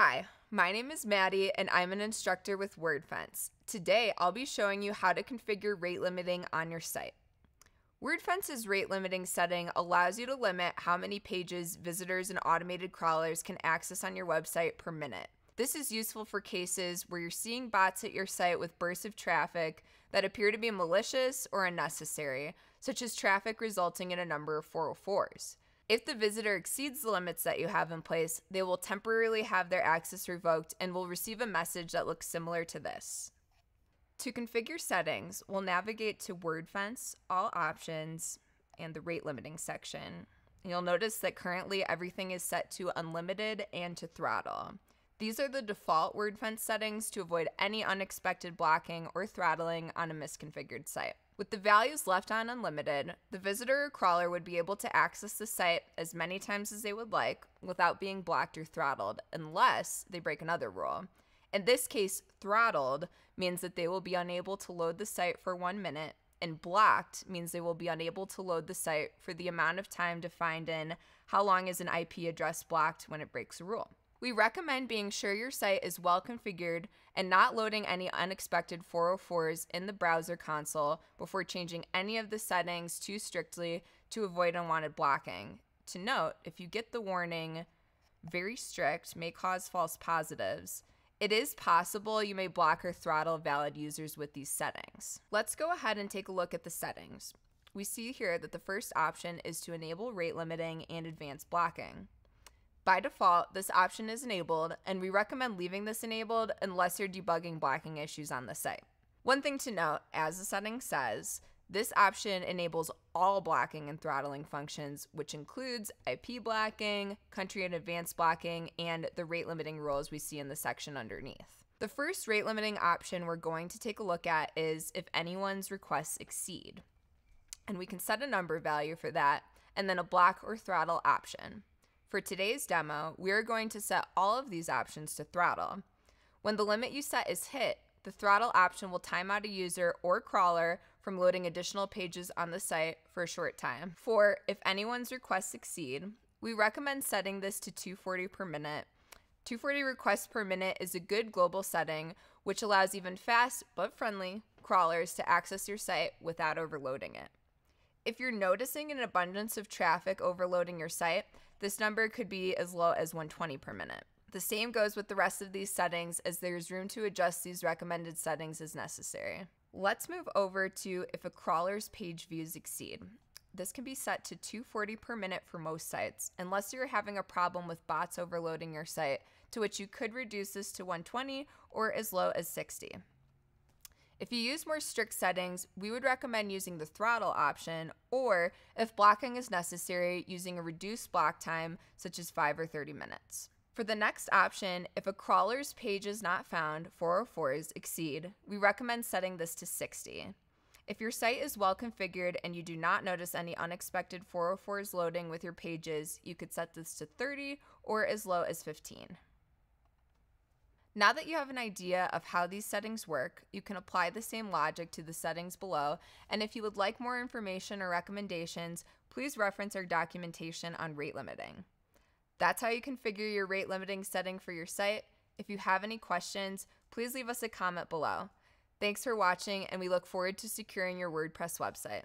Hi, my name is Maddy and I'm an instructor with Wordfence. Today I'll be showing you how to configure rate limiting on your site. Wordfence's rate limiting setting allows you to limit how many pages visitors and automated crawlers can access on your website per minute. This is useful for cases where you're seeing bots at your site with bursts of traffic that appear to be malicious or unnecessary, such as traffic resulting in a number of 404s. If the visitor exceeds the limits that you have in place, they will temporarily have their access revoked and will receive a message that looks similar to this. To configure settings, we'll navigate to Wordfence, All Options, and the Rate Limiting section. You'll notice that currently everything is set to Unlimited and to Throttle. These are the default Wordfence settings to avoid any unexpected blocking or throttling on a misconfigured site. With the values left on unlimited, the visitor or crawler would be able to access the site as many times as they would like without being blocked or throttled, unless they break another rule. In this case, throttled means that they will be unable to load the site for one minute, and blocked means they will be unable to load the site for the amount of time defined in how long is an IP address blocked when it breaks a rule. We recommend being sure your site is well configured and not loading any unexpected 404s in the browser console before changing any of the settings too strictly to avoid unwanted blocking. To note, if you get the warning, very strict may cause false positives, it is possible you may block or throttle valid users with these settings. Let's go ahead and take a look at the settings. We see here that the first option is to enable rate limiting and advanced blocking. By default, this option is enabled, and we recommend leaving this enabled unless you're debugging blocking issues on the site. One thing to note, as the setting says, this option enables all blocking and throttling functions, which includes IP blocking, country and advanced blocking, and the rate limiting rules we see in the section underneath. The first rate limiting option we're going to take a look at is if anyone's requests exceed. And we can set a number value for that, and then a block or throttle option. For today's demo, we are going to set all of these options to throttle. When the limit you set is hit, the throttle option will time out a user or crawler from loading additional pages on the site for a short time. For if anyone's requests succeed, we recommend setting this to 240 per minute. 240 requests per minute is a good global setting, which allows even fast but friendly crawlers to access your site without overloading it. If you're noticing an abundance of traffic overloading your site, this number could be as low as 120 per minute. The same goes with the rest of these settings as there's room to adjust these recommended settings as necessary. Let's move over to if a crawler's page views exceed. This can be set to 240 per minute for most sites, unless you're having a problem with bots overloading your site, to which you could reduce this to 120 or as low as 60. If you use more strict settings, we would recommend using the throttle option, or if blocking is necessary, using a reduced block time, such as 5 or 30 minutes. For the next option, if a crawler's page is not found, 404s exceed, we recommend setting this to 60. If your site is well configured and you do not notice any unexpected 404s loading with your pages, you could set this to 30 or as low as 15. Now that you have an idea of how these settings work, you can apply the same logic to the settings below, and if you would like more information or recommendations, please reference our documentation on rate limiting. That's how you configure your rate limiting setting for your site. If you have any questions, please leave us a comment below. Thanks for watching, and we look forward to securing your WordPress website.